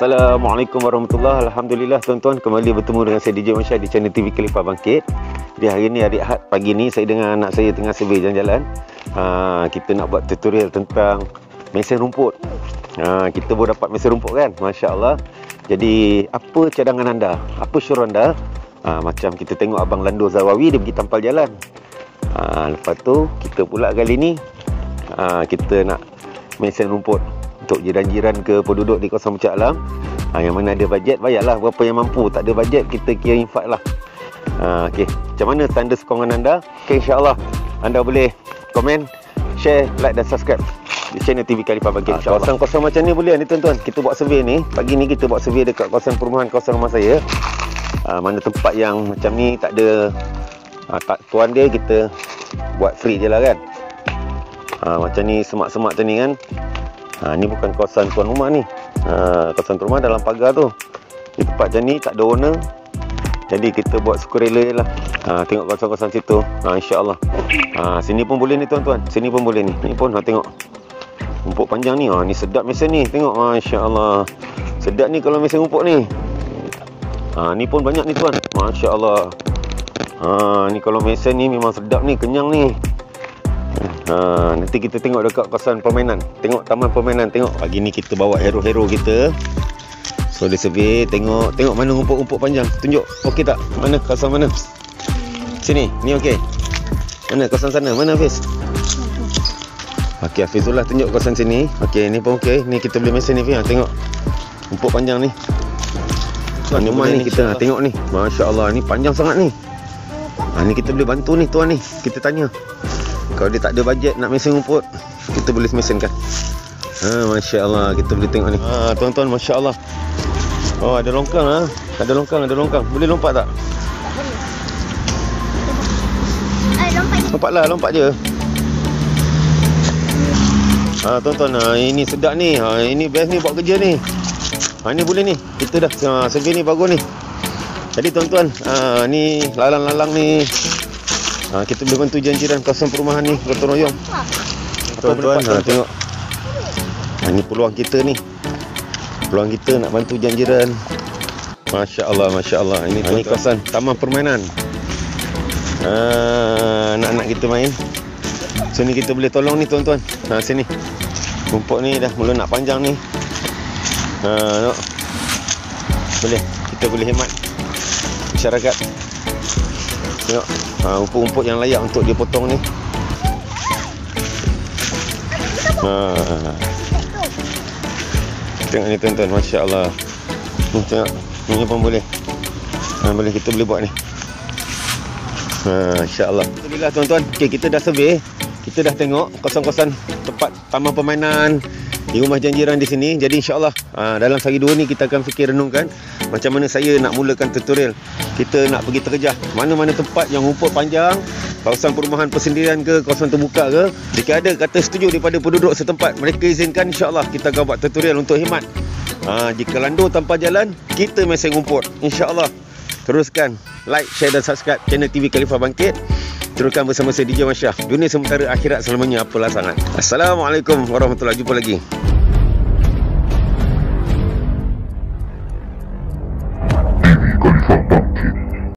Assalamualaikum warahmatullahi Alhamdulillah tuan-tuan kembali bertemu dengan saya DJ Masya di channel TV Khalifah Bangkit. Jadi hari ini hari Ahad pagi ni saya dengan anak saya tengah survey jalan-jalan. Ha, kita nak buat tutorial tentang mesin rumput. Ha, kita baru dapat mesin rumput kan? Masya Allah. Jadi apa cadangan anda? Apa syurah anda? Ha, macam kita tengok Abang Lando Zawawi dia pergi tampal jalan. Ha, lepas tu kita pula kali ni ha, kita nak mesin rumput untuk jiran-jiran ke penduduk di kawasan Puncak Alam. Ha, yang mana ada bajet bayarlah. Berapa yang mampu tak ada bajet kita kira infak lah. Ha, ok macam mana tanda sokongan anda? Ok insyaAllah. Anda boleh komen share like dan subscribe di channel TV Khalifah Bangkit ha, kawasan-kawasan macam ni boleh ni tuan-tuan. Kita buat survey ni. Pagi ni kita buat survey dekat kawasan perumahan kawasan rumah saya. Ha, mana tempat yang macam ni tak ada ha, tak tuan dia kita buat free je lah kan. Ha, macam ni semak-semak macam ni kan Ha, ni bukan kawasan tuan rumah ni. Ha, kawasan tuan rumah dalam pagar tu. Di tempat macam ni tak ada owner. Jadi kita buat sukarela je lah. Ha, tengok kawasan-kawasan situ. Ha, InsyaAllah. Ha, sini pun boleh ni tuan-tuan. Sini pun boleh ni. Ni pun ha, tengok. Rumput panjang ni. Ha, ni sedap mesin ni. Tengok. Ha, InsyaAllah. Sedap ni kalau mesin rumput ni. Ha, ni pun banyak ni tuan. Masya Allah. Ha, ni kalau mesin ni memang sedap ni. Kenyang ni. Ha, nanti kita tengok dekat kawasan permainan. Tengok taman permainan. Tengok pagi ni kita bawa hero-hero kita. So dia survey, tengok tengok mana rumput-rumput panjang. Tunjuk. Okey tak? Mana kawasan mana? Sini. Ni okey. Mana kawasan sana? Mana Hafiz? Okey, Hafizullah tunjuk kawasan sini. Okey, ni pun okey. Ni kita boleh mesin ni, Fian. Tengok. Rumput panjang ni. Tuan, rumah ni kita tengok ni. Masya-Allah, ni panjang sangat ni. Ha, ni kita boleh bantu ni tuan ni. Kita tanya. Kalau dia tak ada bajet nak mesin rumput Kita boleh mesinkan. Ha, Masya Allah Kita boleh tengok ni. Ha, Tuan-tuan Masya Allah Oh ada longkang ha? Ada longkang Ada longkang. Boleh lompat tak? Lompatlah lompat je. Ha tuan-tuan ha, Ini sedap ni. Ha, Ini best ni buat kerja ni. Ha, Ni boleh ni. Kita dah ha, Survey ni bagus ni. Jadi tuan-tuan ha, Ni lalang-lalang ni Ha, kita boleh bantu jiran-jiran kawasan perumahan ni gotong royong. Tuan-tuan, ha, tengok. Ha, ini peluang kita ni. Peluang kita nak bantu jiran-jiran. Masya Allah, Masya Allah. Ini, ha, ini kawasan taman permainan. Ha, anak-anak kita main. So ni kita boleh tolong ni tuan-tuan. Ha, sini. Rumput ni dah mula nak panjang ni. Ha, tengok. Boleh. Kita boleh hemat masyarakat. Tengok ha, rumput-rumput yang layak untuk dia potong ni. Ha. tengok ni tuan-tuan. Masya Allah ni tengok. Ni pun boleh. Ha, boleh kita boleh buat ni. Ha, Masya Allah Alhamdulillah tuan-tuan. Okay, kita dah survey. Kita dah tengok kawasan-kawasan tempat taman permainan di rumah janjiran di sini. Jadi insyaallah aa, dalam sehari dua ni kita akan fikir renungkan macam mana saya nak mulakan tutorial kita nak pergi terjah mana-mana tempat yang rumput panjang kawasan perumahan persendirian ke kawasan terbuka ke jika ada kata setuju daripada penduduk setempat mereka izinkan insyaallah kita akan buat tutorial untuk hemat. Aa, jika lando tanpa jalan kita mesin rumput. Insyaallah teruskan like share dan subscribe channel TV Khalifah Bangkit Teruskan bersama saya DJ Masyah Dunia sementara akhirat selamanya apalah sangat. Assalamualaikum warahmatullahi Jumpa lagi. TV Khalifah Bangkit